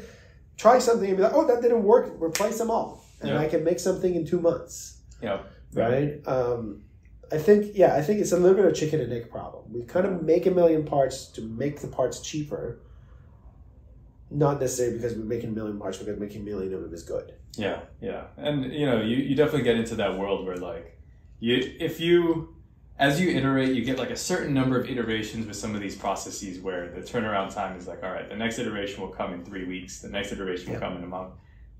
try something and be like, "Oh, that didn't work," replace them all, and Yeah. I can make something in two months, Yeah. right? Um, I think, yeah, I think it's a little bit of chicken and egg problem. We kind of make a million parts to make the parts cheaper, not necessarily because we're making a million parts because making a million of them is good. Yeah, yeah, and you know, you, you definitely get into that world where like you if you as you iterate, you get like a certain number of iterations with some of these processes where the turnaround time is like, all right, the next iteration will come in three weeks, the next iteration will Yeah. come in a month.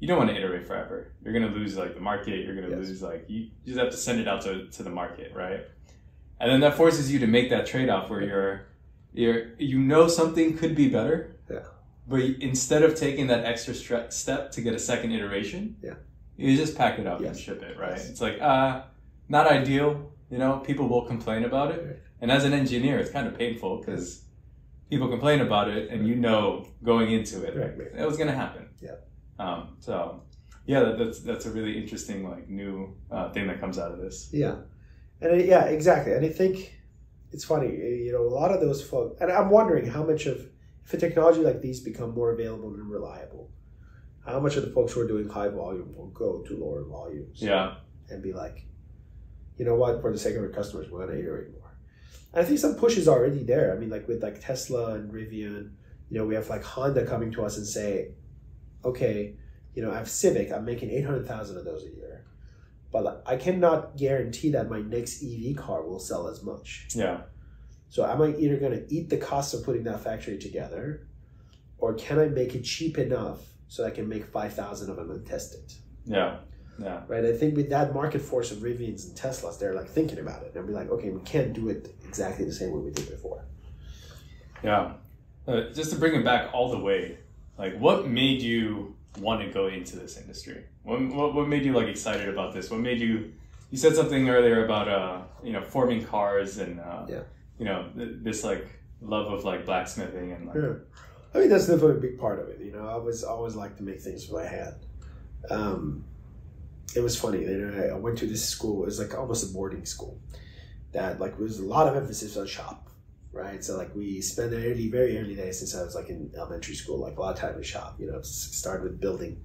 You don't want to iterate forever. You're gonna lose like the market. You're gonna Yes. lose like you, just have to send it out to, to the market, right? And then that forces you to make that trade off where you're you're you know something could be better, Yeah. but instead of taking that extra stre- step to get a second iteration, Yeah. you just pack it up and ship it, right? Yes. It's like, uh, not ideal. You know, people will complain about it, Right. and as an engineer, it's kind of painful because people complain about it, and you know going into it Right, right. that was gonna happen. Um. So, yeah, that, that's that's a really interesting like new uh, thing that comes out of this. Yeah, and yeah, exactly. And I think it's funny, you know, a lot of those folks, and I'm wondering how much of if a technology like these become more available and reliable, how much of the folks who are doing high volume will go to lower volumes Yeah. and be like, you know what, for the sake of our customers, we're going to iterate more. And I think some push is already there. I mean, like with like Tesla and Rivian, you know, we have like Honda coming to us and say, okay, you know, I have Civic, I'm making 800,000 of those a year. But I cannot guarantee that my next EV car will sell as much. Yeah. So am I either going to eat the cost of putting that factory together or can I make it cheap enough so I can make 5,000 of them and test it? Yeah. Yeah. right? I think with that market force of Rivians and Teslas, they're like thinking about it. They'll be like, okay, we can't do it exactly the same way we did before. Yeah. Uh, just to bring it back all the way, like what made you want to go into this industry? What, what, what made you like excited about this? What made you, you said something earlier about, uh, you know, forming cars and, uh, Yeah. you know, th- this like love of like blacksmithing and like, Yeah. I mean, that's definitely a big part of it. You know, I was always like to make things with my hand. Um, it was funny. You know, I- I went to this school. It was like almost a boarding school that like was a lot of emphasis on shop, right? So like we spent the early, very early days since I was like in elementary school, like a lot of time in shop. You know, started with building.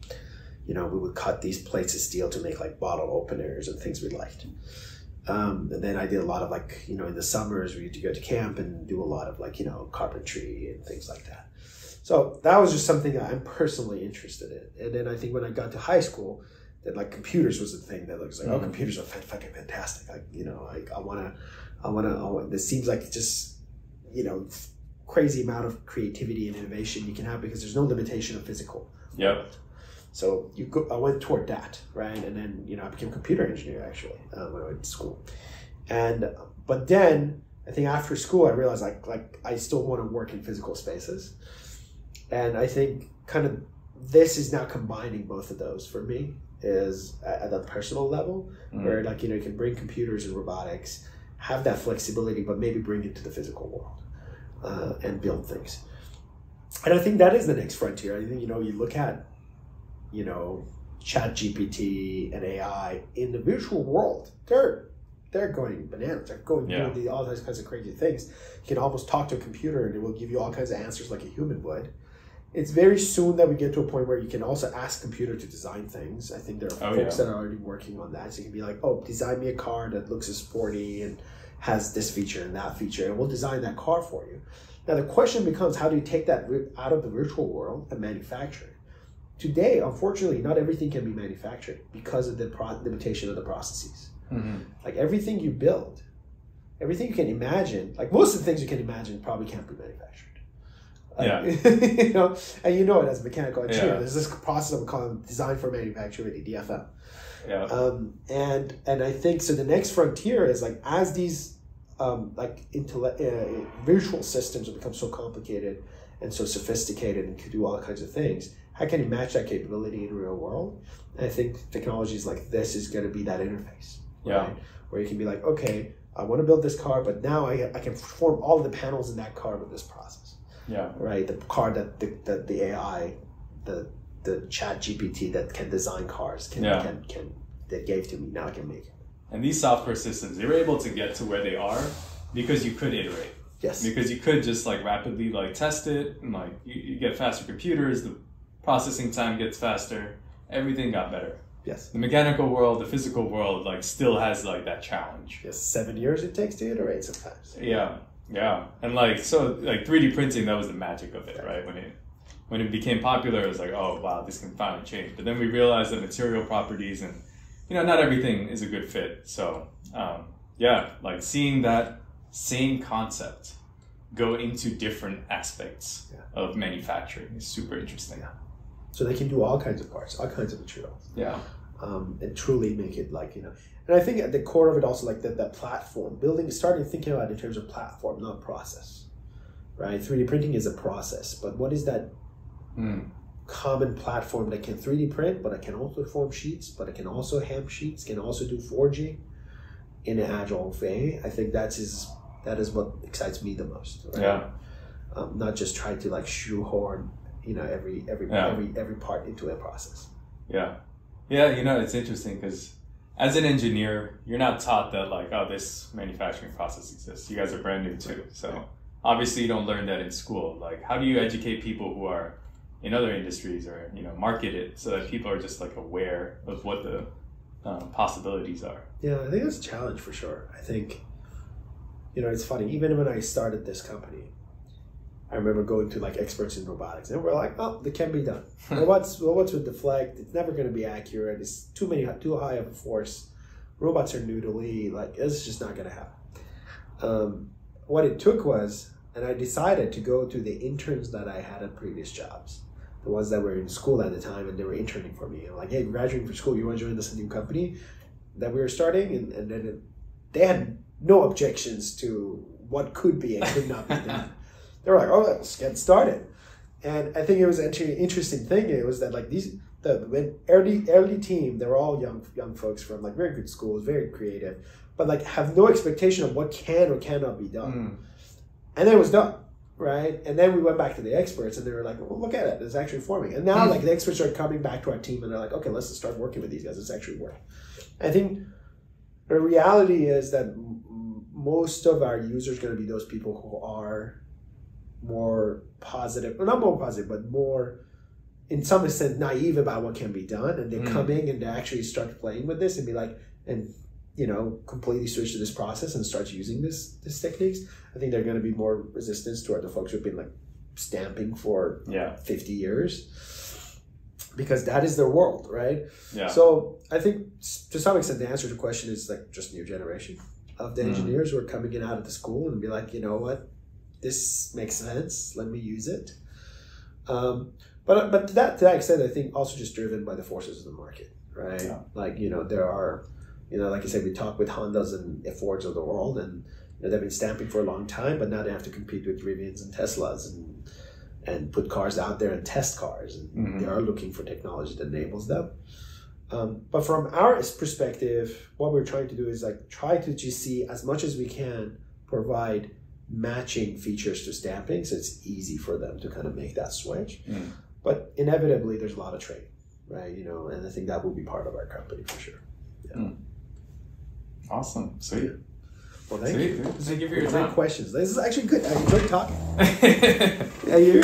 You know, we would cut these plates of steel to make like bottle openers and things we liked. Um, and then I did a lot of like, you know, in the summers we to go to camp and do a lot of like, you know, carpentry and things like that. So that was just something that I'm personally interested in. And then I think when I got to high school, that like computers was the thing that looks like oh Mhm. computers are fucking fantastic. Like you know like I wanna I wanna I want, this seems like just you know crazy amount of creativity and innovation you can have because there's no limitation of physical. Yeah. So you go, I went toward that, right? And then you know I became a computer engineer actually uh, when I went to school, and but then I think after school I realized like like I still want to work in physical spaces, and I think kind of this is now combining both of those for me is at a personal level Mm. where like you know you can bring computers and robotics, have that flexibility, but maybe bring it to the physical world uh, and build things. And I think that is the next frontier. I think you know you look at, you know, Chat GPT and AI in the virtual world. They're they're going bananas. They're going Yeah. doing all those kinds of crazy things. You can almost talk to a computer and it will give you all kinds of answers like a human would. It's very soon that we get to a point where you can also ask computer to design things. I think there are Oh, folks yeah. that are already working on that. So you can be like, oh, design me a car that looks as sporty and has this feature and that feature, and we'll design that car for you. Now the question becomes, how do you take that out of the virtual world and manufacture it? Today, unfortunately, not everything can be manufactured because of the pro- limitation of the processes. Mhm. Like everything you build, everything you can imagine, like most of the things you can imagine probably can't be manufactured. Yeah. you know, and you know it as a mechanical engineer. Yeah. There's this process we call design for manufacturability, DFM. Yeah. Um, and and I think so. The next frontier is like as these um, like intellect, uh, visual systems have become so complicated and so sophisticated and can do all kinds of things. How can you match that capability in the real world? And I think technologies like this is going to be that interface. Yeah. right? Where you can be like, okay, I want to build this car, but now I, I can form all the panels in that car with this process Yeah. right? The car that the, that the AI, the the Chat GPT that can design cars can Yeah. can can that gave to me now I can make it. And these software systems, they were able to get to where they are because you could iterate. Yes. Because you could just like rapidly like test it and like you, you get faster computers, the processing time gets faster, everything got better. Yes. The mechanical world, the physical world, like still has like that challenge. Yes. Seven years it takes to iterate sometimes. Yeah, yeah, and like so, like three D printing, that was the magic of it, right? When it when it became popular, it was like, oh wow, this can finally change. But then we realized that material properties and you know not everything is a good fit. So um, yeah, like seeing that same concept go into different aspects Yeah. of manufacturing is super interesting. Yeah. So they can do all kinds of parts, all kinds of materials, Yeah, um, and truly make it like you know. And I think at the core of it also like that that platform building, starting thinking about it in terms of platform, not process. Right. Three D printing is a process, but what is that Mm. common platform that can 3D print, but it can also form sheets, but it can also hem sheets, can also do forging in an agile way. I think that's is that is what excites me the most. Right? yeah, Um, not just try to like shoehorn, you know, every every Yeah. every every part into a process. yeah, yeah. You know, it's interesting because as an engineer, you're not taught that like, oh, this manufacturing process exists. You guys are brand new too, so obviously you don't learn that in school. Like, how do you educate people who are in other industries or you know market it so that people are just like aware of what the um, possibilities are? Yeah, I think that's a challenge for sure. I think, you know, it's funny. Even when I started this company, I remember going to like experts in robotics, and we're like, "Oh, it can be done. robots, robots would deflect. It's never going to be accurate. It's too many, too high of a force. Robots are noodly. Like it's just not going to happen." Um, what it took was, and I decided to go to the interns that I had at previous jobs, the ones that were in school at the time, and they were interning for me. Like, "Hey, graduating from school, you want to join this new company?" that we were starting, and, and then it, they had no objections to what could be and could not be done. they were like, "Oh, let's get started." And I think it was actually an interesting thing. It was that like these the when early early team, they were all young young folks from like very good schools, very creative, but like have no expectation of what can or cannot be done. Mm. And then it was done, right? And then we went back to the experts, and they were like, "Well, look at it; it's actually forming." And now, Hmm. like the experts are coming back to our team, and they're like, "Okay, let's just start working with these guys. It's actually working." I think the reality is that m- most of our users are going to be those people who are more positive, well, not more positive, but more, in some extent, naive about what can be done, and they Mm. come in and they actually start playing with this and be like, and you know, completely switch to this process and start using this this techniques. I think they're going to be more resistance toward the folks who've been like stamping for Yeah, 50 years. because that is their world, right? Yeah. So I think to some extent the answer to the question is like just new generation of the Mm. engineers who are coming in out of the school and be like, you know what, this makes sense. Let me use it. Um, but but to that to that extent, I think also just driven by the forces of the market, right? Yeah. Like you know there are, you know, like I said, we talk with Hondas and Fords of the world, and you know, they've been stamping for a long time, but now they have to compete with Rivians and Teslas and and put cars out there and test cars, and Mhm. they are looking for technology that enables them. Um, but from our perspective, what we're trying to do is like try to just see as much as we can provide matching features to stamping, so it's easy for them to kind of make that switch. Mm. But inevitably, there's a lot of training, right? You know, and I think that will be part of our company for sure. Awesome. Sweet. Well, thank Sweet. you. Thank you for your Great time. questions. This is actually good. I enjoyed talking. yeah, you're,